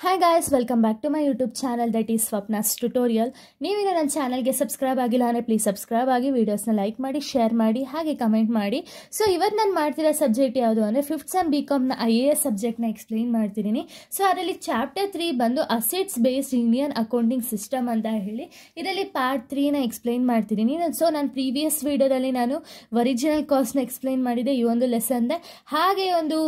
Hi guys welcome back to my YouTube channel that is Swapna's tutorial ನೀವೀಗ ನನ್ನ ಚಾನಲ್ಗೆ subscribe ಆಗಿಲ್ಲ ಅಂದರೆ ಪ್ಲೀಸ್ ಸಬ್ಸ್ಕ್ರೈಬ್ ಆಗಿ ವೀಡಿಯೋಸ್ನ ಲೈಕ್ ಮಾಡಿ ಶೇರ್ ಮಾಡಿ, ಹಾಗೆ ಕಮೆಂಟ್ ಮಾಡಿ. ಸೊ ಇವತ್ತು ನಾನು ಮಾಡ್ತಿರೋ ಸಬ್ಜೆಕ್ಟ್ ಯಾವುದು ಅಂದರೆ ಫಿಫ್ತ್ ಸೆಮ್ ಬಿ ಕಾಮ್ನ ಐ ಎ ಎಸ್ ಸಬ್ಜೆಕ್ಟ್ನ ಎಕ್ಸ್ಪ್ಲೈನ್ ಮಾಡ್ತಿದ್ದೀನಿ. ಸೊ ಅದರಲ್ಲಿ ಚಾಪ್ಟರ್ ತ್ರೀ ಬಂದು assets based Indian accounting system ಅಂತ ಹೇಳಿ ಇದರಲ್ಲಿ ಪಾರ್ಟ್ ತ್ರೀನ ಎಕ್ಸ್ಪ್ಲೈನ್ ಮಾಡ್ತಿದ್ದೀನಿ. ಸೊ ನಾನು ಪ್ರೀವಿಯಸ್ ವೀಡಿಯೋದಲ್ಲಿ ನಾನು ಒರಿಜಿನಲ್ ಕಾಸ್ಟ್ನ ಎಕ್ಸ್ಪ್ಲೈನ್ ಮಾಡಿದೆ ಈ ಒಂದು ಲೆಸನ್ದೆ ಹಾಗೆ ಒಂದು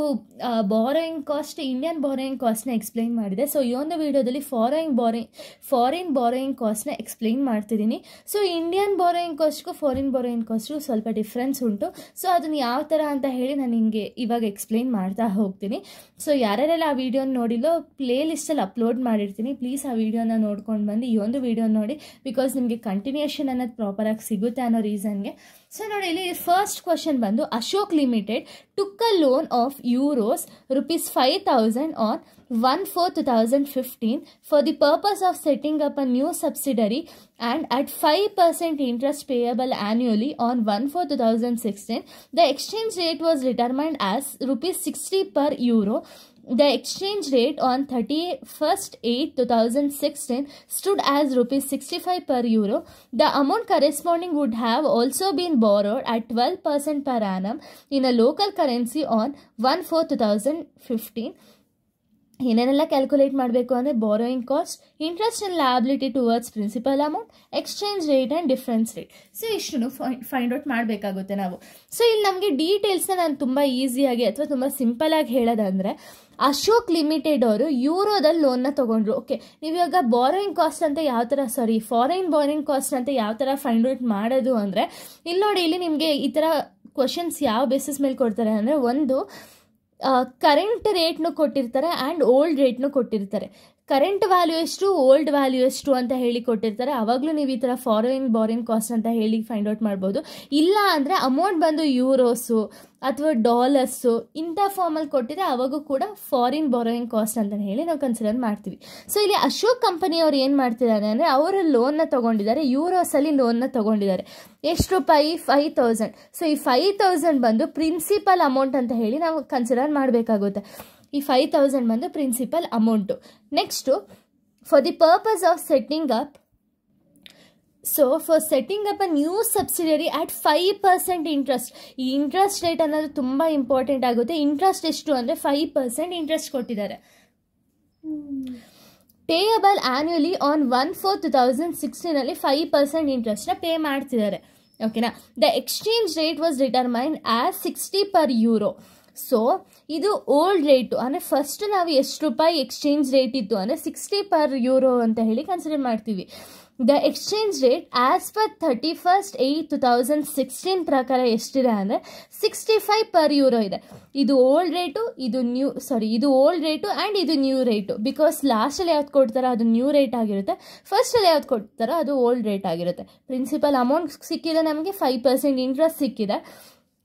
ಬಾರೋಯಿಂಗ್ ಕಾಸ್ಟ್ ಇಂಡಿಯನ್ ಬಾರೋಯಿಂಗ್ ಕಾಸ್ಟ್ನ ಎಕ್ಸ್ಪ್ಲೈನ್ ಮಾಡಿದೆ. ಸೊ ಈ ಒಂದು ವಿಡಿಯೋದಲ್ಲಿ ಫಾರಿನ್ ಬಾರೋಯಿಂಗ್ ಫಾರಿನ್ ಬಾರೋಯಿಂಗ್ ಕಾಸ್ಟ್ನ ಎಕ್ಸ್ಪ್ಲೈನ್ ಮಾಡ್ತಿದ್ದೀನಿ. ಸೊ ಇಂಡಿಯನ್ ಬಾರೋಯಿಂಗ್ ಕಾಸ್ಟ್ಗೂ ಫಾರಿನ್ ಬಾರೋಯಿಂಗ್ ಕಾಸ್ಟ್ಗೂ ಸ್ವಲ್ಪ ಡಿಫ್ರೆನ್ಸ್ ಉಂಟು. ಸೊ ಅದನ್ನು ಯಾವ ಥರ ಅಂತ ಹೇಳಿ ನಾನು ನಿಮಗೆ ಇವಾಗ ಎಕ್ಸ್ಪ್ಲೈನ್ ಮಾಡ್ತಾ ಹೋಗ್ತೀನಿ. ಸೊ ಯಾರ್ಯಾರೆಲ್ಲ ಆ ವಿಡಿಯೋನ ನೋಡಿಲ್ಲೋ ಪ್ಲೇ ಲಿಸ್ಟಲ್ಲಿ ಅಪ್ಲೋಡ್ ಮಾಡಿರ್ತೀನಿ. ಪ್ಲೀಸ್ ಆ ವಿಡಿಯೋನ ನೋಡ್ಕೊಂಡು ಬಂದು ಈ ಒಂದು ವಿಡಿಯೋ ನೋಡಿ ಬಿಕಾಸ್ ನಿಮಗೆ ಕಂಟಿನ್ಯೂಷನ್ ಅನ್ನೋದು ಪ್ರಾಪರಾಗಿ ಸಿಗುತ್ತೆ ಅನ್ನೋ ರೀಸನ್ಗೆ ಸೊ ನೋಡಿ, ಇಲ್ಲಿ ಫಸ್ಟ್ ಕ್ವಶನ್ ಬಂದು Ashok limited took a loan of euros rupees five thousand on one four two thousand fifteen for the purpose of setting up a new subsidiary and at 5% interest payable annually on 1 4 2016 the exchange rate was determined as rupees 60 per euro the exchange rate on 31st 8 2016 stood as rupees 65 per euro. The amount corresponding would have also been borrowed at 12% per annum in a local currency on 1 4 2015 ಏನೇನೆಲ್ಲ calculate ಮಾಡಬೇಕು ಅಂದರೆ borrowing cost interest and liability towards principal amount exchange rate and difference rate so ಇಷ್ಟನ್ನು find out ಮಾಡಬೇಕಾಗುತ್ತೆ ನಾವು. So ಇಲ್ಲಿ ನಮಗೆ ಡೀಟೇಲ್ಸ್ನ ನಾನು ತುಂಬ ಈಸಿಯಾಗಿ ಅಥವಾ ತುಂಬ ಸಿಂಪಲಾಗಿ ಹೇಳೋದಂದರೆ, ಅಶೋಕ್ ಲಿಮಿಟೆಡ್ ಅವರು ಯೂರೋದಲ್ಲಿ ಲೋನ್ನ ತೊಗೊಂಡ್ರು. ಓಕೆ ನೀವು ಇವಾಗ ಬಾರೋಯಿಂಗ್ ಕಾಸ್ಟ್ ಅಂತ ಯಾವ ಥರ ಸಾರಿ ಫಾರಿನ್ ಬಾರೋಯಿಂಗ್ ಕಾಸ್ಟ್ ಅಂತ ಯಾವ ಥರ ಫೈಂಡ್ ಔಟ್ ಮಾಡೋದು ಅಂದರೆ, ಇಲ್ಲಿ ನೋಡಿ, ಇಲ್ಲಿ ನಿಮಗೆ ಈ ಥರ ಕ್ವಶನ್ಸ್ ಯಾವ ಬೇಸಿಸ್ ಮೇಲೆ ಕೊಡ್ತಾರೆ ಅಂದರೆ, ಒಂದು ಕರೆಂಟ್ ರೇಟ್ನು ಕೊಟ್ಟಿರ್ತಾರೆ ಆ್ಯಂಡ್ ಓಲ್ಡ್ ರೇಟ್ನು ಕೊಟ್ಟಿರ್ತಾರೆ. ಕರೆಂಟ್ ವ್ಯಾಲ್ಯೂ ಎಷ್ಟು ಓಲ್ಡ್ ವ್ಯಾಲ್ಯೂ ಎಷ್ಟು ಅಂತ ಹೇಳಿ ಕೊಟ್ಟಿರ್ತಾರೆ. ಅವಾಗಲೂ ನೀವು ಈ ಥರ ಫಾರಿನ್ ಬಾರಿನ್ ಕಾಸ್ಟ್ ಅಂತ ಹೇಳಿ ಫೈಂಡ್ ಔಟ್ ಮಾಡ್ಬೋದು. ಇಲ್ಲ ಅಂದರೆ ಅಮೌಂಟ್ ಬಂದು ಯೂರೋಸು ಅಥವಾ ಡಾಲರ್ಸು ಇಂಥ ಫಾರ್ಮಲ್ಲಿ ಕೊಟ್ಟಿದ್ರೆ ಅವಾಗೂ ಕೂಡ ಫಾರಿನ್ ಬಾರೋಯಿಂಗ್ ಕಾಸ್ಟ್ ಅಂತ ಹೇಳಿ ನಾವು ಕನ್ಸಿಡರ್ ಮಾಡ್ತೀವಿ. ಸೊ ಇಲ್ಲಿ ಅಶೋಕ್ ಕಂಪನಿಯವ್ರು ಏನು ಮಾಡ್ತಿದ್ದಾರೆ ಅಂದರೆ ಅವರು ಲೋನ್ನ ತೊಗೊಂಡಿದ್ದಾರೆ ಯೂರೋಸಲ್ಲಿ ಲೋನ್ನ ತೊಗೊಂಡಿದ್ದಾರೆ. ಎಷ್ಟು ರೂಪಾಯಿ? ಫೈವ್ ತೌಸಂಡ್ ಸೊ ಈ ಫೈವ್ ತೌಸಂಡ್ ಬಂದು ಪ್ರಿನ್ಸಿಪಲ್ ಅಮೌಂಟ್ ಅಂತ ಹೇಳಿ ನಾವು ಕನ್ಸಿಡರ್ ಮಾಡಬೇಕಾಗುತ್ತೆ. ಈ ಫೈವ್ ತೌಸಂಡ್ ಬಂದು principal amount next for the purpose of setting up so for setting up a new subsidiary at five percent interest ಈ ಇಂಟ್ರೆಸ್ಟ್ ರೇಟ್ ಅನ್ನೋದು ತುಂಬ ಇಂಪಾರ್ಟೆಂಟ್ ಆಗುತ್ತೆ. ಇಂಟ್ರೆಸ್ಟ್ ಎಷ್ಟು ಅಂದರೆ ಫೈವ್ ಪರ್ಸೆಂಟ್ ಇಂಟ್ರೆಸ್ಟ್ ಕೊಟ್ಟಿದ್ದಾರೆ. Payable annually on one four two thousand ಸಿಕ್ಸ್ಟೀನಲ್ಲಿ five percent ಇಂಟ್ರೆಸ್ಟ್ನ pay ಮಾಡ್ತಿದ್ದಾರೆ. ಓಕೆನಾ the exchange rate was determine as sixty per euro so ಇದು ಓಲ್ಡ್ ರೇಟು ಅಂದರೆ ಫಸ್ಟ್ ನಾವು ಎಷ್ಟು ರೂಪಾಯಿ ಎಕ್ಸ್ಚೇಂಜ್ ರೇಟ್ ಇತ್ತು, ಅಂದರೆ ಸಿಕ್ಸ್ಟಿ ಪರ್ ಯೂರೋ ಅಂತ ಹೇಳಿ ಕನ್ಸಿಡರ್ ಮಾಡ್ತೀವಿ. The exchange rate as per thirty first eight two thousand sixteen ಪ್ರಕಾರ ಎಷ್ಟಿದೆ ಅಂದರೆ ಸಿಕ್ಸ್ಟಿ ಫೈವ್ ಪರ್ ಯೂರೋ ಇದೆ. ಇದು ಓಲ್ಡ್ ರೇಟು ಇದು ನ್ಯೂ ಸಾರಿ ಇದು ಓಲ್ಡ್ ರೇಟು ಆ್ಯಂಡ್ ಇದು ನ್ಯೂ ರೇಟು ಬಿಕಾಸ್ ಲಾಸ್ಟಲ್ಲಿ ಯಾವ್ದು ಕೊಡ್ತಾರೋ ಅದು ನ್ಯೂ ರೇಟ್ ಆಗಿರುತ್ತೆ. ಫಸ್ಟಲ್ಲಿ ಯಾವ್ದು ಕೊಡ್ತಾರೋ ಅದು ಓಲ್ಡ್ ರೇಟ್ ಆಗಿರುತ್ತೆ. ಪ್ರಿನ್ಸಿಪಲ್ ಅಮೌಂಟ್ ಸಿಕ್ಕಿದೆ ನಮಗೆ ಫೈವ್ ಪರ್ಸೆಂಟ್ ಇಂಟ್ರೆಸ್ಟ್ ಸಿಕ್ಕಿದೆ.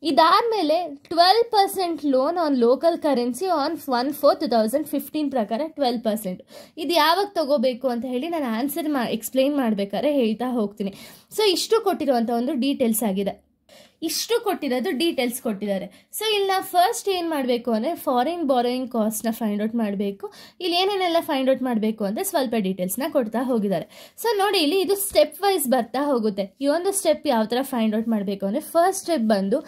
ಇದಾದಮೇಲೆ twelve percent loan on local currency on one four two thousand fifteen ಪ್ರಕಾರ ಟ್ವೆಲ್ ಪರ್ಸೆಂಟ್. ಇದು ಯಾವಾಗ ತಗೋಬೇಕು ಅಂತ ಹೇಳಿ ನಾನು ಆನ್ಸರ್ ಮಾ ಎಕ್ಸ್ಪ್ಲೈನ್ ಮಾಡಬೇಕಾದ್ರೆ ಹೇಳ್ತಾ ಹೋಗ್ತೀನಿ. ಸೊ ಇಷ್ಟು ಕೊಟ್ಟಿರುವಂಥ ಒಂದು ಡೀಟೇಲ್ಸ್ ಆಗಿದೆ. ಇಷ್ಟು ಕೊಟ್ಟಿರೋದು ಡೀಟೇಲ್ಸ್ ಕೊಟ್ಟಿದ್ದಾರೆ. ಸೊ ಇಲ್ಲಿ ನಾವು ಫಸ್ಟ್ ಏನು ಮಾಡಬೇಕು ಅಂದರೆ ಫಾರಿನ್ ಬಾರೋಯಿಂಗ್ ಕಾಸ್ಟ್ನ ಫೈಂಡ್ ಔಟ್ ಮಾಡಬೇಕು. ಇಲ್ಲಿ ಏನೇನೆಲ್ಲ ಫೈಂಡ್ ಔಟ್ ಮಾಡಬೇಕು ಅಂದರೆ ಸ್ವಲ್ಪ ಡೀಟೇಲ್ಸ್ನ ಕೊಡ್ತಾ ಹೋಗಿದ್ದಾರೆ. ಸೊ ನೋಡಿ, ಇಲ್ಲಿ ಇದು ಸ್ಟೆಪ್ ವೈಸ್ ಬರ್ತಾ ಹೋಗುತ್ತೆ. ಈ ಒಂದು ಸ್ಟೆಪ್ ಯಾವ ಥರ ಫೈಂಡ್ ಔಟ್ ಮಾಡಬೇಕು ಅಂದರೆ ಫಸ್ಟ್ ಸ್ಟೆಪ್ ಬಂದು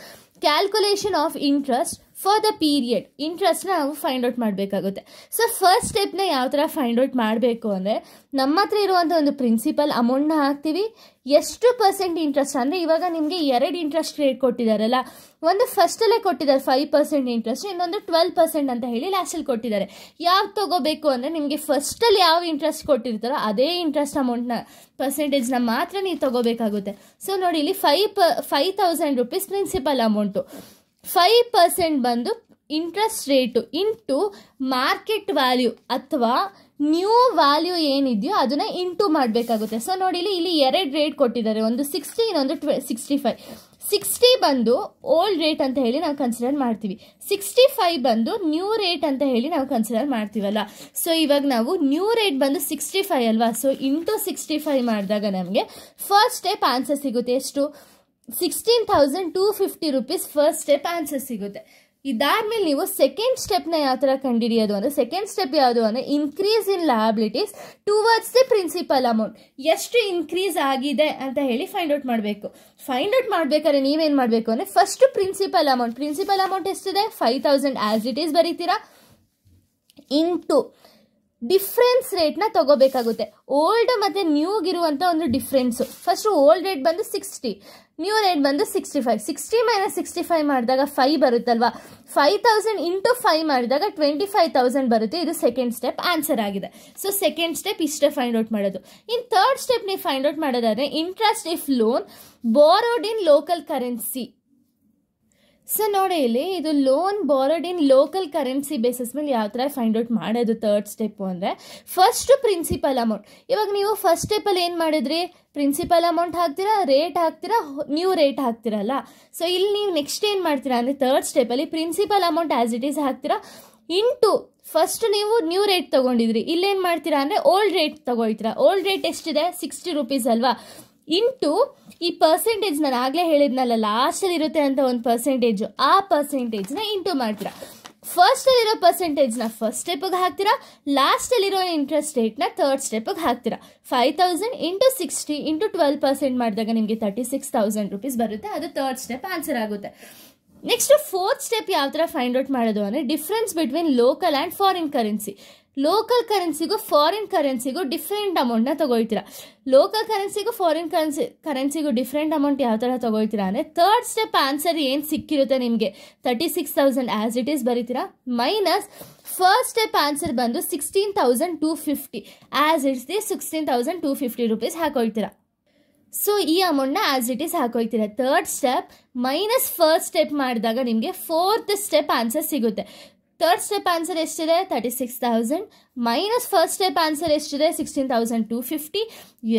calculation of interest for the period ಇಂಟ್ರೆಸ್ಟ್ನ ನಾವು ಫೈಂಡ್ ಔಟ್ ಮಾಡಬೇಕಾಗುತ್ತೆ. ಸೊ ಫಸ್ಟ್ ಸ್ಟೆಪ್ನ ಯಾವ ಥರ ಫೈಂಡ್ ಔಟ್ ಮಾಡಬೇಕು ಅಂದರೆ, ನಮ್ಮ ಹತ್ರ ಇರುವಂಥ ಒಂದು ಪ್ರಿನ್ಸಿಪಲ್ ಅಮೌಂಟ್ನ ಹಾಕ್ತೀವಿ. ಎಷ್ಟು ಪರ್ಸೆಂಟ್ ಇಂಟ್ರೆಸ್ಟ್ ಅಂದರೆ, ಇವಾಗ ನಿಮಗೆ ಎರಡು ಇಂಟ್ರೆಸ್ಟ್ ರೇಟ್ ಕೊಟ್ಟಿದ್ದಾರಲ್ಲ ಒಂದು ಫಸ್ಟಲ್ಲೇ ಕೊಟ್ಟಿದ್ದಾರೆ ಫೈವ್ ಪರ್ಸೆಂಟ್ ಇಂಟ್ರೆಸ್ಟ್ ಇನ್ನೊಂದು ಟ್ವೆಲ್ ಪರ್ಸೆಂಟ್ ಅಂತ ಹೇಳಿ ಲಾಸ್ಟಲ್ಲಿ ಕೊಟ್ಟಿದ್ದಾರೆ. ಯಾವ್ದು ತೊಗೋಬೇಕು ಅಂದರೆ, ನಿಮಗೆ ಫಸ್ಟಲ್ಲಿ ಯಾವ ಇಂಟ್ರೆಸ್ಟ್ ಕೊಟ್ಟಿರ್ತಾರೋ, ಅದೇ ಇಂಟ್ರೆಸ್ಟ್ ಅಮೌಂಟ್ನ ಪರ್ಸೆಂಟೇಜ್ನ ಮಾತ್ರ ನೀವು ತೊಗೋಬೇಕಾಗುತ್ತೆ. ಸೊ ನೋಡಿ, ಇಲ್ಲಿ ಫೈವ್ ಪ five thousand rupees principal amount five percent ಬಂದು interest rate into market value ಅಥವಾ ನ್ಯೂ ವ್ಯಾಲ್ಯೂ ಏನಿದೆಯೋ ಅದನ್ನು ಇಂಟು ಮಾಡಬೇಕಾಗುತ್ತೆ. ಸೊ ನೋಡಿ, ಇಲ್ಲಿ ಇಲ್ಲಿ ಎರಡು ರೇಟ್ ಕೊಟ್ಟಿದ್ದಾರೆ. ಒಂದು ಸಿಕ್ಸ್ಟಿ ಇನ್ನೊಂದು ಟ್ವೆ ಸಿಕ್ಸ್ಟಿ ಫೈವ್ ಸಿಕ್ಸ್ಟಿ ಬಂದು ಓಲ್ಡ್ ರೇಟ್ ಅಂತ ಹೇಳಿ ನಾವು ಕನ್ಸಿಡರ್ ಮಾಡ್ತೀವಿ. ಸಿಕ್ಸ್ಟಿ ಫೈವ್ ಬಂದು ನ್ಯೂ ರೇಟ್ ಅಂತ ಹೇಳಿ ನಾವು ಕನ್ಸಿಡರ್ ಮಾಡ್ತೀವಲ್ಲ. ಸೊ ಇವಾಗ ನಾವು ನ್ಯೂ ರೇಟ್ ಬಂದು ಸಿಕ್ಸ್ಟಿ ಫೈವ್ ಅಲ್ವಾ? ಸೊ ಇಂಟು ಸಿಕ್ಸ್ಟಿ ಫೈವ್ ಮಾಡಿದಾಗ ನಮಗೆ ಫಸ್ಟ್ ಸ್ಟೆಪ್ ಆನ್ಸರ್ ಸಿಗುತ್ತೆ. ಎಷ್ಟು? Sixteen thousand two fifty rupees first step answer ಸಿಗುತ್ತೆ. ಇದಾದ್ಮೇಲೆ ನೀವು ಸೆಕೆಂಡ್ ಸ್ಟೆಪ್ನ ಯಾವ ಥರ ಕಂಡುಹಿಡಿಯೋದು ಅಂದರೆ ಸೆಕೆಂಡ್ ಸ್ಟೆಪ್ ಯಾವುದು ಅಂದರೆ increase in liabilities towards the principal amount ಎಷ್ಟು ಇನ್ಕ್ರೀಸ್ ಆಗಿದೆ ಅಂತ ಹೇಳಿ ಫೈಂಡ್ ಔಟ್ ಮಾಡಬೇಕು. ಫೈಂಡ್ ಔಟ್ ಮಾಡಬೇಕಾದ್ರೆ ನೀವೇನು ಮಾಡಬೇಕು ಅಂದರೆ first principal amount principal amount ಎಷ್ಟಿದೆ? Five thousand as it is ಬರೀತೀರಾ? Into difference ರೇಟ್ನ ತಗೋಬೇಕಾಗುತ್ತೆ. ಓಲ್ಡ್ ಮತ್ತು ನ್ಯೂಗಿರುವಂಥ ಒಂದು ಡಿಫ್ರೆನ್ಸು ಫಸ್ಟು ಓಲ್ಡ್ ರೇಟ್ ಬಂದು ಸಿಕ್ಸ್ಟಿ ನ್ಯೂ ರೇಟ್ ಬಂದು sixty five sixty minus sixty five ಮಾಡಿದಾಗ ಫೈವ್ ಬರುತ್ತಲ್ವಾ? ಫೈವ್ ತೌಸಂಡ್ ಇಂಟು ಫೈವ್ ಮಾಡಿದಾಗ ಟ್ವೆಂಟಿ ಫೈವ್ ತೌಸಂಡ್ ಬರುತ್ತೆ. ಇದು ಸೆಕೆಂಡ್ ಸ್ಟೆಪ್ ಆನ್ಸರ್ ಆಗಿದೆ. ಸೊ ಸೆಕೆಂಡ್ ಸ್ಟೆಪ್ ಇಷ್ಟೇ ಫೈಂಡ್ ಔಟ್ ಮಾಡೋದು. ಇನ್ ಥರ್ಡ್ ಸ್ಟೆಪ್ ನೀವು ಫೈಂಡ್ ಔಟ್ ಮಾಡೋದಾದ್ರೆ interest if loan borrowed in local currency so ನೋಡಿ ಇಲ್ಲಿ, ಇದು loan borrowed in local currency basis ಮೇಲೆ ಯಾವ ಥರ ಫೈಂಡ್ ಔಟ್ ಮಾಡೋದು ತರ್ಡ್ ಸ್ಟೆಪ್ ಅಂದರೆ ಫಸ್ಟ್ ಪ್ರಿನ್ಸಿಪಲ್ ಅಮೌಂಟ್ ಇವಾಗ ನೀವು ಫಸ್ಟ್ ಸ್ಟೆಪಲ್ಲಿ ಏನು ಮಾಡಿದ್ರಿ? ಪ್ರಿನ್ಸಿಪಲ್ ಅಮೌಂಟ್ ಹಾಕ್ತೀರಾ ರೇಟ್ ಹಾಕ್ತೀರಾ ನ್ಯೂ ರೇಟ್ ಹಾಕ್ತಿರಲ್ಲ ಸೊ ಇಲ್ಲಿ ನೀವು ನೆಕ್ಸ್ಟ್ ಏನು ಮಾಡ್ತೀರಾ ಅಂದರೆ third ಸ್ಟೆಪಲ್ಲಿ principal amount as it is ಹಾಕ್ತೀರಾ. ಇಂಟು ಫಸ್ಟ್ ನೀವು ನ್ಯೂ ರೇಟ್ ತೊಗೊಂಡಿದ್ರಿ. ಇಲ್ಲೇನು ಮಾಡ್ತೀರಾ ಅಂದರೆ ಓಲ್ಡ್ ರೇಟ್ ತೊಗೊಳ್ತೀರಾ. ಓಲ್ಡ್ ರೇಟ್ ಎಷ್ಟಿದೆ? ಸಿಕ್ಸ್ಟಿ ರುಪೀಸ್ ಅಲ್ವಾ? ಇಂಟು ಈ ಪರ್ಸೆಂಟೇಜ್ ನಾನು ಆಗಲೇ ಹೇಳಿದ್ನಲ್ಲ ಲಾಸ್ಟಲ್ಲಿ ಇರುತ್ತೆ ಅಂತ ಒಂದು ಪರ್ಸೆಂಟೇಜು ಆ ಪರ್ಸೆಂಟೇಜ್ನ ಇಂಟು ಮಾಡ್ತೀರಾ. ಫಸ್ಟಲ್ಲಿರೋ ಪರ್ಸೆಂಟೇಜ್ನ ಫಸ್ಟ್ ಸ್ಟೆಪ್ಗೆ ಹಾಕ್ತೀರಾ ಲಾಸ್ಟಲ್ಲಿರೋ ಇಂಟ್ರೆಸ್ಟ್ ರೇಟ್ನ ಥರ್ಡ್ ಸ್ಟೆಪ್ಗೆ ಹಾಕ್ತೀರಾ. Five thousand into sixty into twelve percent ಮಾಡಿದಾಗ ನಿಮಗೆ ತರ್ಟಿ ಸಿಕ್ಸ್ ತೌಸಂಡ್ ರುಪೀಸ್ ಬರುತ್ತೆ, ಅದು ಥರ್ಡ್ ಸ್ಟೆಪ್ ಆನ್ಸರ್ ಆಗುತ್ತೆ. ನೆಕ್ಸ್ಟ್ ಫೋರ್ತ್ ಸ್ಟೆಪ್ ಯಾವ ಥರ ಫೈಂಡ್ ಔಟ್ ಮಾಡೋದು ಅಂದರೆ difference between local and foreign currency local ಕರೆನ್ಸಿಗೂ foreign ಕರೆನ್ಸಿಗೂ ಡಿಫ್ರೆಂಟ್ ಅಮೌಂಟ್ನ ತಗೊಳ್ತೀರಾ. ಲೋಕಲ್ ಕರೆನ್ಸಿಗೂ ಫಾರಿನ್ ಕರೆನ್ಸಿ ಕರೆನ್ಸಿಗೂ ಡಿಫ್ರೆಂಟ್ ಅಮೌಂಟ್ ಯಾವ ಥರ ತೊಗೊಳ್ತೀರಾ ಅಂದರೆ ಥರ್ಡ್ ಸ್ಟೆಪ್ ಆನ್ಸರ್ ಏನು ಸಿಕ್ಕಿರುತ್ತೆ ನಿಮಗೆ? Thirty six thousand as it is ಬರೀತೀರಾ? Minus first step answer ಬಂದು sixteen thousand two fifty as it's the sixteen thousand two fifty rupees ಹಾಕೊಳ್ತೀರಾ. So ಈ ಅಮೌಂಟ್ನ as it is ಹಾಕೊಳ್ತೀರಾ. Third step minus first step ಮಾಡಿದಾಗ ನಿಮಗೆ fourth step answer ಸಿಗುತ್ತೆ. Third step answer ಎಷ್ಟಿದೆ thirty six thousand minus first step answer ಎಷ್ಟಿದೆ sixteen thousand two fifty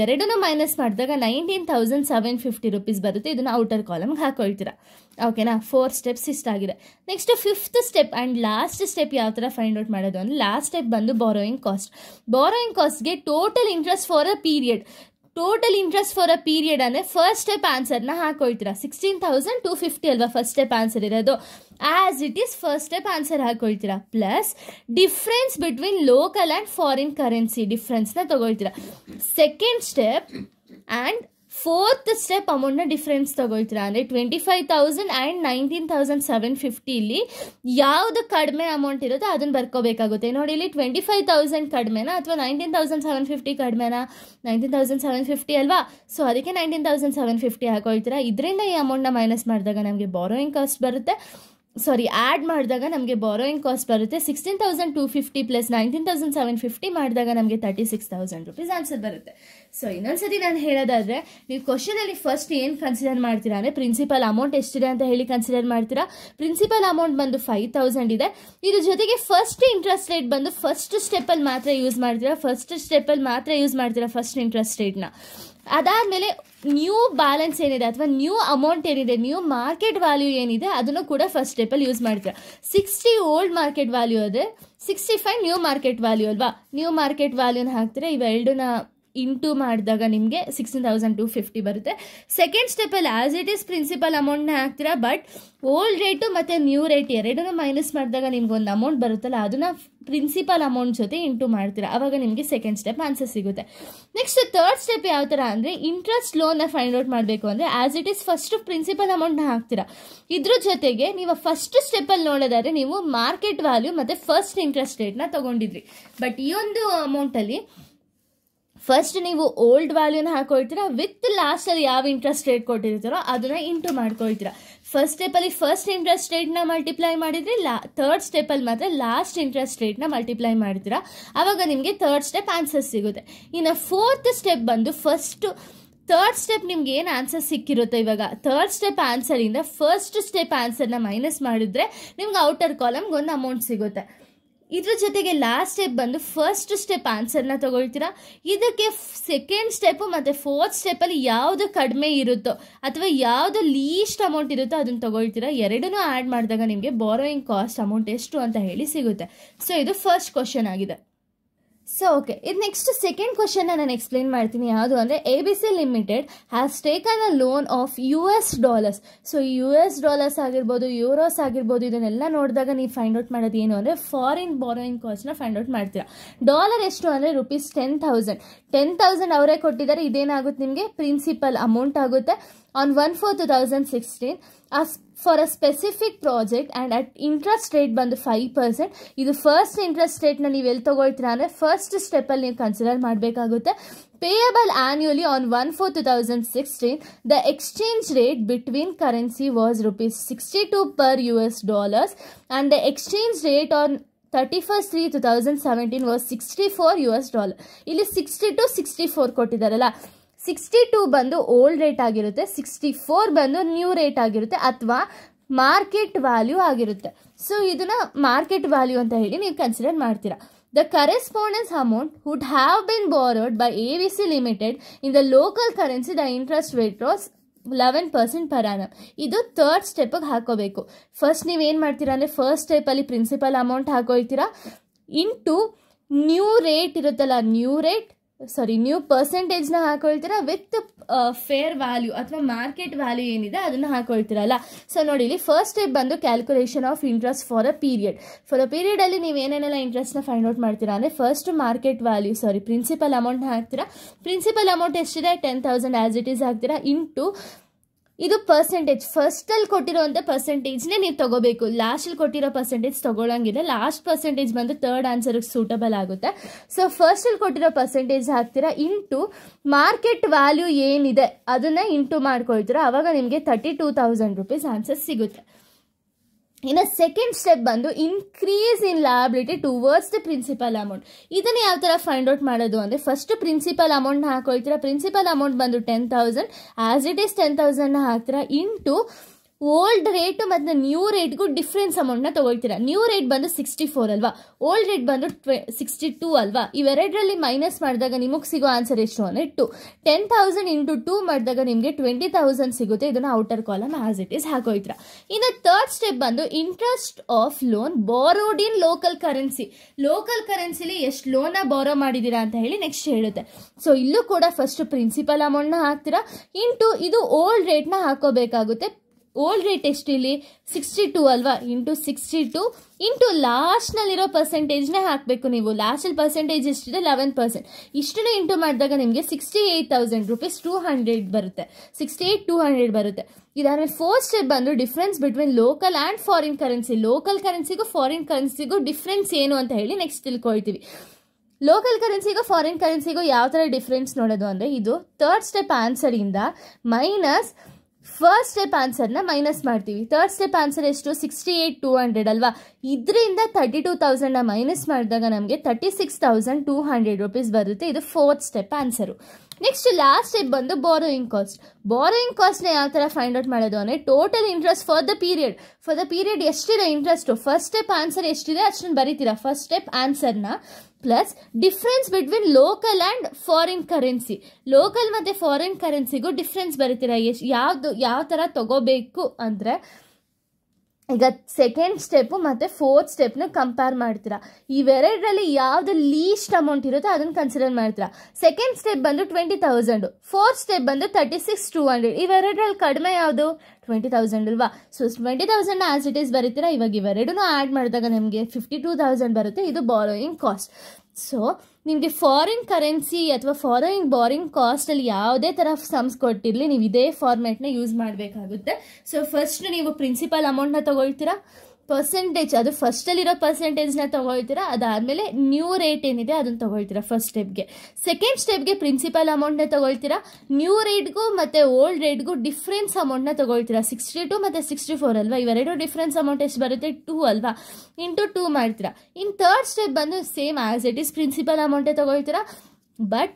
ಎರಡನ್ನೂ minus ಮಾಡಿದಾಗ nineteen thousand seven fifty rupees ಬರುತ್ತೆ. ಇದನ್ನು outer ಕಾಲಮ್ಗೆ ಹಾಕೊಳ್ತೀರಾ. ಓಕೆನಾ ಫೋರ್ ಸ್ಟೆಪ್ಸ್ ಇಷ್ಟ ಆಗಿದೆ. Next fifth step and last step ಯಾವ ಥರ ಫೈಂಡ್ ಔಟ್ ಮಾಡೋದು ಅಂದರೆ ಲಾಸ್ಟ್ ಸ್ಟೆಪ್ ಬಂದು borrowing cost borrowing ಕಾಸ್ಟ್ಗೆ total interest for a period total interest for a period ಅಂದರೆ ಫಸ್ಟ್ ಸ್ಟೆಪ್ ಆನ್ಸರ್ನ ಹಾಕೊಳ್ತೀರಾ? ಸಿಕ್ಸ್ಟೀನ್ ತೌಸಂಡ್ ಟು ಫಿಫ್ಟಿ ಅಲ್ವಾ ಫಸ್ಟ್ ಸ್ಟೆಪ್ ಆನ್ಸರ್ ಇರೋದು? As it is first step answer ಹಾಕೊಳ್ತೀರಾ? Plus difference between local and foreign currency ಡಿಫ್ರೆನ್ಸ್ನ ತೊಗೊಳ್ತೀರಾ? Second step and fourth step ಅಮೌಂಟ್ನ difference ತಗೊಳ್ತೀರಾ? ಅಂದರೆ twenty five thousand and nineteen thousand seven ಫಿಫ್ಟಿಲಿ ಯಾವುದು ಕಡಿಮೆ amount ಇರುತ್ತೋ ಅದನ್ನು ಬರ್ಕೋಬೇಕಾಗುತ್ತೆ. ನೋಡಿ, ಇಲ್ಲಿ ಟ್ವೆಂಟಿ ಫೈವ್ ತೌಸಂಡ್ ಕಡಿಮೆನಾ ಅಥವಾ ನೈನ್ಟೀನ್ ತೌಸಂಡ್ ಸೆವೆನ್ ಫಿಫ್ಟಿ ಕಡಿಮೆನಾ? ನೈನ್ಟೀನ್ ತೌಸಂಡ್ ಸೆವೆನ್ ಫಿಫ್ಟಿ ಅಲ್ವಾ? ಸೊ ಅದಕ್ಕೆ ನೈನ್ಟೀನ್ ತೌಸಂಡ್ ಸೆವೆನ್ ಫಿಫ್ಟಿ ಹಾಕೊಳ್ತೀರಾ? ಇದರಿಂದ ಈ ಅಮೌಂಟ್ನ ಮೈನಸ್ ಮಾಡಿದಾಗ ನಮಗೆ ಬಾರೋಯಿಂಗ್ ಕಾಸ್ಟ್ ಬರುತ್ತೆ. ಸಾರಿ ಆ್ಯಡ್ ಮಾಡಿದಾಗ ನಮಗೆ ಬಾರೋಯಿಂಗ್ ಕಾಸ್ಟ್ ಬರುತ್ತೆ. Sixteen thousand two fifty plus nineteen thousand seven fifty ಮಾಡಿದಾಗ ನಮಗೆ thirty six thousand rupees answer ಬರುತ್ತೆ. ಸೊ ಇನ್ನೊಂದ್ಸತಿ ನಾನು ಹೇಳೋದಾದರೆ, ನೀವು ಕ್ವಶನಲ್ಲಿ ಫಸ್ಟ್ ಏನು ಕನ್ಸಿಡರ್ ಮಾಡ್ತೀರಾ ಅಂದರೆ ಪ್ರಿನ್ಸಿಪಲ್ ಅಮೌಂಟ್ ಎಷ್ಟಿದೆ ಅಂತ ಹೇಳಿ ಕನ್ಸಿಡರ್ ಮಾಡ್ತೀರಾ. ಪ್ರಿನ್ಸಿಪಲ್ ಅಮೌಂಟ್ ಬಂದು ಫೈವ್ ತೌಸಂಡ್ ಇದೆ. ಇದ್ರ ಜೊತೆಗೆ ಫಸ್ಟ್ ಇಂಟ್ರೆಸ್ಟ್ ರೇಟ್ ಬಂದು ಫಸ್ಟ್ ಸ್ಟೆಪ್ಪಲ್ಲಿ ಮಾತ್ರ ಯೂಸ್ ಮಾಡ್ತೀರಾ. ಫಸ್ಟ್ ಸ್ಟೆಪ್ಪಲ್ಲಿ ಮಾತ್ರ ಯೂಸ್ ಮಾಡ್ತೀರಾ ಫಸ್ಟ್ ಇಂಟ್ರೆಸ್ಟ್ ರೇಟ್ನ ಅದಾದಮೇಲೆ ನ್ಯೂ ಬ್ಯಾಲೆನ್ಸ್ ಏನಿದೆ ಅಥವಾ ನ್ಯೂ ಅಮೌಂಟ್ ಏನಿದೆ ನ್ಯೂ ಮಾರ್ಕೆಟ್ ವ್ಯಾಲ್ಯೂ ಏನಿದೆ, ಅದನ್ನು ಕೂಡ ಫಸ್ಟ್ ಸ್ಟೆಪ್ಪಲ್ಲಿ ಯೂಸ್ ಮಾಡ್ತೀರಾ. ಸಿಕ್ಸ್ಟಿ ಓಲ್ಡ್ ಮಾರ್ಕೆಟ್ ವ್ಯಾಲ್ಯೂ ಆದರೆ sixty five new market value ಅಲ್ವಾ ನ್ಯೂ ಮಾರ್ಕೆಟ್ ವ್ಯಾಲ್ಯೂನ ಹಾಕ್ತೀರಾ? ಇವೆರಡನ್ನ ಇಂಟು ಮಾಡಿದಾಗ ನಿಮಗೆ ಸಿಕ್ಸ್ಟೀನ್ ತೌಸಂಡ್ ಟು ಫಿಫ್ಟಿ ಬರುತ್ತೆ. ಸೆಕೆಂಡ್ ಸ್ಟೆಪಲ್ಲಿ ಆ್ಯಸ್ ಇಟ್ ಈಸ್ ಪ್ರಿನ್ಸಿಪಲ್ ಅಮೌಂಟ್ನ ಹಾಕ್ತೀರಾ ಬಟ್ ಓಲ್ಡ್ ರೇಟು ಮತ್ತು ನ್ಯೂ ರೇಟ್ ಎರಡನ್ನೂ ಮೈನಸ್ ಮಾಡಿದಾಗ ನಿಮ್ಗೆ ಒಂದು ಅಮೌಂಟ್ ಬರುತ್ತಲ್ಲ, ಅದನ್ನು ಪ್ರಿನ್ಸಿಪಲ್ ಅಮೌಂಟ್ ಜೊತೆ ಇಂಟು ಮಾಡ್ತೀರಾ. ಆವಾಗ ನಿಮಗೆ ಸೆಕೆಂಡ್ ಸ್ಟೆಪ್ ಆನ್ಸರ್ ಸಿಗುತ್ತೆ. ನೆಕ್ಸ್ಟ್ ತರ್ಡ್ ಸ್ಟೆಪ್ ಯಾವ ಥರ ಅಂದರೆ ಇಂಟ್ರೆಸ್ಟ್ ಲೋನ್ನ ಫೈಂಡ್ ಔಟ್ ಮಾಡಬೇಕು ಅಂದರೆ as it is first principal ಅಮೌಂಟ್ನ ಹಾಕ್ತೀರಾ. ಇದ್ರ ಜೊತೆಗೆ ನೀವು ಫಸ್ಟ್ ಸ್ಟೆಪ್ಪಲ್ಲಿ ನೋಡೋದಾದರೆ ನೀವು ಮಾರ್ಕೆಟ್ ವ್ಯಾಲ್ಯೂ ಮತ್ತು ಫಸ್ಟ್ ಇಂಟ್ರೆಸ್ಟ್ ರೇಟ್ನ ತೊಗೊಂಡಿದ್ರಿ. ಬಟ್ ಈ ಒಂದು ಅಮೌಂಟಲ್ಲಿ ಫಸ್ಟ್ ನೀವು ಓಲ್ಡ್ ವ್ಯಾಲ್ಯೂನ ಹಾಕೊಳ್ತೀರಾ ವಿತ್ ಲಾಸ್ಟಲ್ಲಿ ಯಾವ ಇಂಟ್ರೆಸ್ಟ್ ರೇಟ್ ಕೊಟ್ಟಿರ್ತೀರೋ ಅದನ್ನ ಇಂಟು ಮಾಡ್ಕೊಳ್ತೀರಾ. ಫಸ್ಟ್ ಸ್ಟೆಪ್ಪಲ್ಲಿ ಫಸ್ಟ್ ಇಂಟ್ರೆಸ್ಟ್ ರೇಟ್ನ ಮಲ್ಟಿಪ್ಲೈ ಮಾಡಿದರೆ ಲಾ ಥರ್ಡ್ ಸ್ಟೆಪ್ಪಲ್ಲಿ ಮಾತ್ರ ಲಾಸ್ಟ್ ಇಂಟ್ರೆಸ್ಟ್ ರೇಟ್ನ ಮಲ್ಟಿಪ್ಲೈ ಮಾಡ್ತೀರಾ. ಆವಾಗ ನಿಮಗೆ ಥರ್ಡ್ ಸ್ಟೆಪ್ ಆನ್ಸರ್ ಸಿಗುತ್ತೆ. ಇನ್ನು ಫೋರ್ತ್ ಸ್ಟೆಪ್ ಬಂದು ಫಸ್ಟು ಥರ್ಡ್ ಸ್ಟೆಪ್ ನಿಮ್ಗೆ ಏನು ಆನ್ಸರ್ ಸಿಕ್ಕಿರುತ್ತೆ ಇವಾಗ? ಥರ್ಡ್ ಸ್ಟೆಪ್ ಆನ್ಸರಿಂದ ಫಸ್ಟ್ ಸ್ಟೆಪ್ ಆನ್ಸರ್ನ ಮೈನಸ್ ಮಾಡಿದ್ರೆ, ನಿಮ್ಗೆ ಔಟರ್ ಕಾಲಮ್ಗೆ ಒಂದು ಅಮೌಂಟ್ ಸಿಗುತ್ತೆ. ಇದ್ರ ಜೊತೆಗೆ ಲಾಸ್ಟ್ ಸ್ಟೆಪ್ ಬಂದು ಫಸ್ಟ್ ಸ್ಟೆಪ್ ಆನ್ಸರ್ನ ತಗೊಳ್ತೀರಾ? ಇದಕ್ಕೆ ಸೆಕೆಂಡ್ ಸ್ಟೆಪ್ಪು ಮತ್ತು ಫೋರ್ತ್ ಸ್ಟೆಪ್ಪಲ್ಲಿ ಯಾವುದು ಕಡಿಮೆ ಇರುತ್ತೋ ಅಥವಾ ಯಾವುದು ಲೀಸ್ಟ್ ಅಮೌಂಟ್ ಇರುತ್ತೋ ಅದನ್ನು ತಗೊಳ್ತೀರಾ? ಎರಡನ್ನೂ ಆ್ಯಡ್ ಮಾಡಿದಾಗ ನಿಮಗೆ ಬಾರೋಯಿಂಗ್ ಕಾಸ್ಟ್ ಅಮೌಂಟ್ ಎಷ್ಟು ಅಂತ ಹೇಳಿ ಸಿಗುತ್ತೆ. ಸೊ ಇದು ಫಸ್ಟ್ ಕ್ವಶನ್ ಆಗಿದೆ. ಸೊ ಓಕೆ ಇದು ನೆಕ್ಸ್ಟ್ ಸೆಕೆಂಡ್ ಕ್ವಶನ್ ನಾನು ಎಕ್ಸ್ಪ್ಲೇನ್ ಮಾಡ್ತೀನಿ. ಯಾವುದು ಅಂದರೆ A B C limited has taken a loan of U S dollars so U S dollars ಆಗಿರ್ಬೋದು ಯೂರೋಸ್ ಆಗಿರ್ಬೋದು, ಇದನ್ನೆಲ್ಲ ನೋಡಿದಾಗ ನೀವು ಫೈಂಡ್ ಔಟ್ ಮಾಡೋದು ಏನು ಅಂದರೆ ಫಾರಿನ್ ಬಾರೋಯಿಂಗ್ ಕಾಸ್ಟ್ನ ಫೈಂಡ್ ಔಟ್ ಮಾಡ್ತೀರಾ. ಡಾಲರ್ ಎಷ್ಟು ಅಂದರೆ rupees ten thousand ten thousand ಅವರೇ ಕೊಟ್ಟಿದ್ದಾರೆ, ಇದೇನಾಗುತ್ತೆ ನಿಮಗೆ? ಪ್ರಿನ್ಸಿಪಲ್ ಅಮೌಂಟ್ ಆಗುತ್ತೆ. On one four two thousand sixteen for a specific project and at interest rate ಬಂದು ಫೈವ್ ಪರ್ಸೆಂಟ್ ಇದು ಫಸ್ಟ್ ಇಂಟ್ರೆಸ್ಟ್ ರೇಟ್ನ ನೀವು ಎಲ್ಲಿ ತೊಗೊಳ್ತೀರಾ ಅಂದರೆ ಫಸ್ಟ್ ಸ್ಟೆಪ್ಪಲ್ಲಿ ನೀವು ಕನ್ಸಿಡರ್ ಮಾಡಬೇಕಾಗುತ್ತೆ. Payable annually on one four two thousand sixteen the exchange rate between currency was rupees sixty two per U S dollars and the exchange rate on thirty first three two thousand seventeen was sixty four U S dollar ಇಲ್ಲಿ sixty two sixty four ಕೊಟ್ಟಿದ್ದಾರಲ್ಲ sixty two ಬಂದು old rate ಆಗಿರುತ್ತೆ, sixty four ಬಂದು new rate ಆಗಿರುತ್ತೆ ಅಥವಾ market value ಆಗಿರುತ್ತೆ. So ಇದನ್ನ market value ಅಂತ ಹೇಳಿ ನೀವು ಕನ್ಸಿಡರ್ ಮಾಡ್ತೀರಾ. The correspondence amount would have been borrowed by A V C limited in the local currency the interest rate was eleven percent per annum ಇದು third ಸ್ಟೆಪ್ಗೆ ಹಾಕೋಬೇಕು. First ನೀವೇನು ಮಾಡ್ತೀರಾ ಅಂದರೆ ಫಸ್ಟ್ ಸ್ಟೆಪಲ್ಲಿ ಪ್ರಿನ್ಸಿಪಲ್ ಅಮೌಂಟ್ ಹಾಕೊಳ್ತೀರಾ. ಇಂಟು ನ್ಯೂ ರೇಟ್ ಇರುತ್ತಲ್ಲ new rate sorry ನೀವು ಪರ್ಸೆಂಟೇಜ್ನ ಹಾಕೊಳ್ತೀರಾ? ವಿತ್ ಫೇರ್ ವ್ಯಾಲ್ಯೂ ಅಥವಾ ಮಾರ್ಕೆಟ್ ವ್ಯಾಲ್ಯೂ ಏನಿದೆ ಅದನ್ನು ಹಾಕೊಳ್ತೀರಲ್ಲ ಸೊ ನೋಡಿ, ಇಲ್ಲಿ ಫಸ್ಟ್ ಸ್ಟೆಪ್ ಬಂದು calculation of interest for a period for a ಪೀರಿಯಡಲ್ಲಿ ನೀವು ಏನೇನೆಲ್ಲ ಇಂಟ್ರೆಸ್ಟ್ನ ಫೈಂಡ್ ಔಟ್ ಮಾಡ್ತೀರಾ ಅಂದರೆ first market value sorry principal ಅಮೌಂಟ್ನ ಹಾಕ್ತೀರಾ? ಪ್ರಿನ್ಸಿಪಲ್ ಅಮೌಂಟ್ ಎಷ್ಟಿದೆ? Ten thousand as it is ಹಾಕ್ತೀರಾ? ಇಂಟು ಇದು ಪರ್ಸೆಂಟೇಜ್ ಫಸ್ಟಲ್ಲಿ ಕೊಟ್ಟಿರೋಂಥ ಪರ್ಸೆಂಟೇಜ್ನೇ ನೀವು ತಗೋಬೇಕು. ಲಾಸ್ಟಲ್ಲಿ ಕೊಟ್ಟಿರೋ ಪರ್ಸೆಂಟೇಜ್ ತೊಗೊಳಂಗಿಲ್ಲ. ಲಾಸ್ಟ್ ಪರ್ಸೆಂಟೇಜ್ ಬಂದು ತರ್ಡ್ ಆನ್ಸರ್ಗೆ ಸೂಟಬಲ್ ಆಗುತ್ತೆ. ಸೊ ಫಸ್ಟಲ್ಲಿ ಕೊಟ್ಟಿರೋ ಪರ್ಸೆಂಟೇಜ್ ಹಾಕ್ತೀರಾ? ಇಂಟು ಮಾರ್ಕೆಟ್ ವ್ಯಾಲ್ಯೂ ಏನಿದೆ? ಅದನ್ನು ಇಂಟು ಮಾಡ್ಕೊಳ್ತೀರಾ? ಆವಾಗ ನಿಮಗೆ thirty two thousand rupees answer ಸಿಗುತ್ತೆ. ಇನ್ನು ಸೆಕೆಂಡ್ ಸ್ಟೆಪ್ ಬಂದು increase in liability towards the principal amount ಇದನ್ನು ಯಾವ ಥರ ಫೈಂಡ್ ಔಟ್ ಮಾಡೋದು ಅಂದರೆ ಫಸ್ಟ್ ಪ್ರಿನ್ಸಿಪಲ್ ಅಮೌಂಟ್ನ ಹಾಕೊಳ್ತೀರಾ? ಪ್ರಿನ್ಸಿಪಲ್ ಅಮೌಂಟ್ ಬಂದು ten thousand as it is ten ತೌಸಂಡ್ನ ಹಾಕ್ತೀರಾ? ಇಂಟು ಓಲ್ಡ್ ರೇಟು ಮತ್ತು ನ್ಯೂ ರೇಟ್ಗೂ ಡಿಫ್ರೆನ್ಸ್ ಅಮೌಂಟ್ನ ತೊಗೊಳ್ತೀರಾ. ನ್ಯೂ ರೇಟ್ ಬಂದು ಸಿಕ್ಸ್ಟಿ ಫೋರ್ ಅಲ್ವಾ. ಓಲ್ಡ್ ರೇಟ್ ಬಂದು ಟ್ವೆ, ಸಿಕ್ಸ್ಟಿ ಟೂ ಅಲ್ವಾ. ಇವೆರಡರಲ್ಲಿ ಮೈನಸ್ ಮಾಡಿದಾಗ ನಿಮಗೆ ಸಿಗೋ ಆನ್ಸರ್ ಎಷ್ಟು ಅಂದರೆ two ten thousand into two ಮಾಡಿದಾಗ ನಿಮಗೆ ಟ್ವೆಂಟಿ ತೌಸಂಡ್ ಸಿಗುತ್ತೆ. ಇದನ್ನು outer column as it is ಹಾಕೋಯ್ತೀರಾ. ಇನ್ನು ಥರ್ಡ್ ಸ್ಟೆಪ್ ಬಂದು interest of loan borrowed in local currency local ಕರೆನ್ಸಿಲಿ ಎಷ್ಟು ಲೋನ ಬಾರೋ ಮಾಡಿದ್ದೀರಾ ಅಂತ ಹೇಳಿ ನೆಕ್ಸ್ಟ್ ಹೇಳುತ್ತೆ. ಸೊ ಇಲ್ಲೂ ಕೂಡ ಫಸ್ಟ್ ಪ್ರಿನ್ಸಿಪಲ್ ಅಮೌಂಟ್ನ ಹಾಕ್ತೀರಾ. ಇಂಟು ಇದು ಓಲ್ಡ್ ರೇಟ್ನ ಹಾಕೋಬೇಕಾಗುತ್ತೆ. ಓಲ್ಡ್ ರೇಟ್ ಎಷ್ಟು ಇಲ್ಲಿ ಸಿಕ್ಸ್ಟಿ ಟೂ ಅಲ್ವಾ? ಇಂಟು ಸಿಕ್ಸ್ಟಿ ಟು ಇಂಟು ಲಾಸ್ಟ್ನಲ್ಲಿರೋ ಪರ್ಸೆಂಟೇಜ್ನೇ ಹಾಕಬೇಕು ನೀವು. ಲಾಸ್ಟಲ್ಲಿ ಪರ್ಸೆಂಟೇಜ್ ಎಷ್ಟಿದೆ? ಲೆವೆನ್ ಪರ್ಸೆಂಟ್ ಇಷ್ಟನ್ನು ಇಂಟು ಮಾಡಿದಾಗ ನಿಮಗೆ sixty eight thousand rupees two hundred ಬರುತ್ತೆ. ಸಿಕ್ಸ್ಟಿ ಏಯ್ಟ್ ಟೂ ಹಂಡ್ರೆಡ್ ಬರುತ್ತೆ. ಇದಾದ್ಮೇಲೆ ಫೋರ್ ಸ್ಟೆಪ್ ಬಂದು difference between local and foreign currency local ಕರೆನ್ಸಿಗೂ foreign ಕರೆನ್ಸಿಗೂ ಡಿಫ್ರೆನ್ಸ್ ಏನು ಅಂತ ಹೇಳಿ ನೆಕ್ಸ್ಟ್ ತಿಳ್ಕೊಳ್ತೀವಿ. ಲೋಕಲ್ ಕರೆನ್ಸಿಗೂ ಫಾರಿನ್ ಕರೆನ್ಸಿಗೂ ಯಾವ ಥರ ಡಿಫ್ರೆನ್ಸ್ ನೋಡೋದು ಅಂದರೆ ಇದು ಥರ್ಡ್ ಸ್ಟೆಪ್ ಆನ್ಸರಿಂದ ಮೈನಸ್ ಫಸ್ಟ್ ಸ್ಟೆಪ್ ಆನ್ಸರ್ನ ಮೈನಸ್ ಮಾಡ್ತೀವಿ. ಥರ್ಡ್ ಸ್ಟೆಪ್ ಆನ್ಸರ್ ಎಷ್ಟು? ಸಿಕ್ಸ್ಟಿ ಏಯ್ಟ್ ಟೂ ಹಂಡ್ರೆಡ್ ಅಲ್ವಾ? ಇದರಿಂದ ತರ್ಟಿ ಟೂ ತೌಸಂಡ್ನ ಮೈನಸ್ ಮಾಡಿದಾಗ ನಮಗೆ thirty six thousand two hundred rupees ಬರುತ್ತೆ. ಇದು fourth step answer next last step ಬಂದು ಬಾರೋಯಿಂಗ್ ಕಾಸ್ಟ್ ಬಾರೋಯಿಂಗ್ ಕಾಸ್ಟ್ನ ಯಾವ ಥರ ಫೈಂಡ್ ಔಟ್ ಮಾಡೋದು ಅಂದರೆ total interest for the period for the period ಎಷ್ಟಿದೆ ಇಂಟ್ರೆಸ್ಟು ಫಸ್ಟ್ ಸ್ಟೆಪ್ ಆನ್ಸರ್ ಎಷ್ಟಿದೆ? ಅಷ್ಟನ್ನು ಬರೀತೀರಾ. First step ಆನ್ಸರ್ನ plus difference between local and foreign currency local ಮತ್ತು ಫಾರಿನ್ ಕರೆನ್ಸಿಗೂ ಡಿಫ್ರೆನ್ಸ್ ಬರೀತೀರ? ಎಷ್ಟು ಯಾವುದು ಯಾವ ಥರ ತಗೋಬೇಕು ಅಂದರೆ ಈಗ ಸೆಕೆಂಡ್ ಸ್ಟೆಪ್ಪು ಮತ್ತು ಫೋರ್ತ್ ಸ್ಟೆಪ್ನ ಕಂಪೇರ್ ಮಾಡ್ತೀರಾ. ಇವೆರಡರಲ್ಲಿ ಯಾವುದು ಲೀಸ್ಟ್ ಅಮೌಂಟ್ ಇರುತ್ತೋ ಅದನ್ನು ಕನ್ಸಿಡರ್ ಮಾಡ್ತೀರಾ. ಸೆಕೆಂಡ್ ಸ್ಟೆಪ್ ಬಂದು ಟ್ವೆಂಟಿ ತೌಸಂಡು ಫೋರ್ತ್ ಸ್ಟೆಪ್ ಬಂದು ತರ್ಟಿ ಸಿಕ್ಸ್ ಟೂ ಹಂಡ್ರೆಡ್ ಇವೆರಡರಲ್ಲಿ ಕಡಿಮೆ ಯಾವುದು? ಟ್ವೆಂಟಿ ತೌಸಂಡ್ ಅಲ್ವಾ? So twenty thousand as it is ಬರೀತೀರಾ, ಇವಾಗ ಇವೆರಡೂ ಆ್ಯಡ್ ಮಾಡಿದಾಗ ನಿಮಗೆ ಫಿಫ್ಟಿ ಟೂ ತೌಸಂಡ್ ಬರುತ್ತೆ, ಇದು ಬಾರೋಯಿಂಗ್ ಕಾಸ್ಟ್ ಸೊ ನಿಮಗೆ ಫಾರಿನ್ ಕರೆನ್ಸಿ ಅಥವಾ ಫಾರಿನ್ ಬಾರಿಂಗ್ ಕಾಸ್ಟಲ್ಲಿ ಯಾವುದೇ ಥರ ಸಮ್ಸ್ ಕೊಟ್ಟಿರಲಿ, ನೀವು ಇದೇ ಫಾರ್ಮ್ಯಾಟ್ನ ಯೂಸ್ ಮಾಡಬೇಕಾಗುತ್ತೆ. ಸೊ ಫಸ್ಟ್ ನೀವು ಪ್ರಿನ್ಸಿಪಲ್ ಅಮೌಂಟ್ನ ತೊಗೊಳ್ತೀರಾ? ಪರ್ಸೆಂಟೇಜ್ ಅದು ಫಸ್ಟಲ್ಲಿರೋ ಪರ್ಸೆಂಟೇಜ್ನ ತೊಗೊಳ್ತೀರಾ? ಅದಾದಮೇಲೆ ನ್ಯೂ ರೇಟ್ ಏನಿದೆ, ಅದನ್ನು ತೊಗೊಳ್ತೀರಾ ಫಸ್ಟ್ ಸ್ಟೆಪ್ಗೆ ಸೆಕೆಂಡ್ ಸ್ಟೆಪ್ಗೆ ಪ್ರಿನ್ಸಿಪಲ್ ಅಮೌಂಟ್ನ ತೊಗೊಳ್ತೀರಾ? ನ್ಯೂ ರೇಟ್ಗೂ ಮತ್ತು ಓಲ್ಡ್ ರೇಟ್ಗೂ ಡಿಫ್ರೆನ್ಸ್ ಅಮೌಂಟ್ನ ತೊಗೊಳ್ತೀರಾ? ಸಿಕ್ಸ್ಟಿ ಟು ಮತ್ತು ಸಿಕ್ಸ್ಟಿ ಫೋರ್ ಅಲ್ವಾ? ಇವೆರಡು ಡಿಫ್ರೆನ್ಸ್ ಅಮೌಂಟ್ ಎಷ್ಟು ಬರುತ್ತೆ? ಟೂ ಅಲ್ವಾ? ಇಂಟು ಟೂ ಮಾಡ್ತೀರಾ. ಇನ್ನು ಥರ್ಡ್ ಸ್ಟೆಪ್ ಬಂದು same as it is principal ಅಮೌಂಟೇ ತೊಗೊಳ್ತೀರಾ? ಬಟ್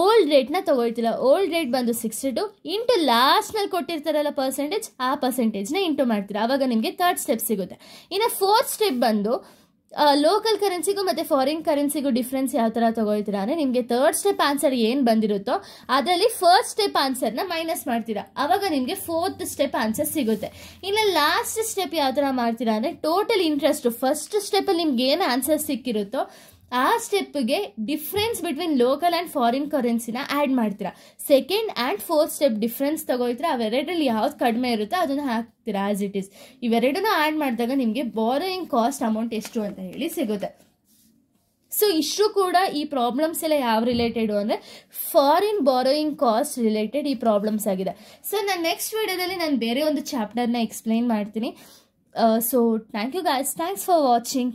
ಓಲ್ಡ್ ರೇಟ್ನ ತೊಗೊಳ್ತಿಲ್ಲ. ಓಲ್ಡ್ ರೇಟ್ ಬಂದು ಸಿಕ್ಸ್ಟಿ ಟು ಇಂಟು ಲಾಸ್ಟ್ನಲ್ಲಿ ಕೊಟ್ಟಿರ್ತಾರಲ್ಲ ಪರ್ಸೆಂಟೇಜ್ ಆ ಪರ್ಸೆಂಟೇಜ್ನ ಇಂಟು ಮಾಡ್ತೀರ. ಆವಾಗ ನಿಮಗೆ ಥರ್ಡ್ ಸ್ಟೆಪ್ ಸಿಗುತ್ತೆ. ಇನ್ನು ಫೋರ್ತ್ ಸ್ಟೆಪ್ ಬಂದು ಲೋಕಲ್ ಕರೆನ್ಸಿಗೂ ಮತ್ತು ಫಾರಿನ್ ಕರೆನ್ಸಿಗೂ ಡಿಫ್ರೆನ್ಸ್ ಯಾವ ಥರ ತೊಗೊಳ್ತೀರಾ ಅಂದರೆ ನಿಮಗೆ ಥರ್ಡ್ ಸ್ಟೆಪ್ ಆನ್ಸರ್ ಏನು ಬಂದಿರುತ್ತೋ, ಅದರಲ್ಲಿ ಫಸ್ಟ್ ಸ್ಟೆಪ್ ಆನ್ಸರ್ನ ಮೈನಸ್ ಮಾಡ್ತೀರಾ. ಆವಾಗ ನಿಮಗೆ ಫೋರ್ತ್ ಸ್ಟೆಪ್ ಆನ್ಸರ್ ಸಿಗುತ್ತೆ. ಇನ್ನು ಲಾಸ್ಟ್ ಸ್ಟೆಪ್ ಯಾವ ಥರ ಮಾಡ್ತೀರಾ ಅಂದರೆ ಟೋಟಲ್ ಇಂಟ್ರೆಸ್ಟು ಫಸ್ಟ್ ಸ್ಟೆಪ್ಪಲ್ಲಿ ನಿಮ್ಗೆ ಏನು ಆನ್ಸರ್ ಸಿಕ್ಕಿರುತ್ತೋ ಆ ಸ್ಟೆಪ್ಗೆ difference between local and foreign ಕರೆನ್ಸಿನ add ಮಾಡ್ತೀರಾ? Second and fourth step difference ತಗೋಯ್ತೀರಾ ಅವೆರಡರಲ್ಲಿ ಯಾವ್ದು ಕಡಿಮೆ ಇರುತ್ತೋ ಅದನ್ನು ಹಾಕ್ತೀರಾ ಆಸ್ ಇಟ್ ಈಸ್ ಇವೆರಡನ್ನೂ ಆ್ಯಡ್ ಮಾಡಿದಾಗ ನಿಮಗೆ ಬಾರೋಯಿಂಗ್ ಕಾಸ್ಟ್ ಅಮೌಂಟ್ ಎಷ್ಟು ಅಂತ ಹೇಳಿ ಸಿಗುತ್ತೆ. ಸೊ ಇಷ್ಟು ಕೂಡ ಈ ಪ್ರಾಬ್ಲಮ್ಸ್ ಎಲ್ಲ ಯಾವ ರಿಲೇಟೆಡು ಅಂದರೆ ಫಾರಿನ್ ಬಾರೋಯಿಂಗ್ ಕಾಸ್ಟ್ ರಿಲೇಟೆಡ್ ಈ ಪ್ರಾಬ್ಲಮ್ಸ್ ಆಗಿದೆ. ಸೊ ನಾನು ನೆಕ್ಸ್ಟ್ ವಿಡಿಯೋದಲ್ಲಿ ನಾನು ಬೇರೆ ಒಂದು ಚಾಪ್ಟರ್ನ ಎಕ್ಸ್ಪ್ಲೈನ್ ಮಾಡ್ತೀನಿ. So thank you guys thanks for watching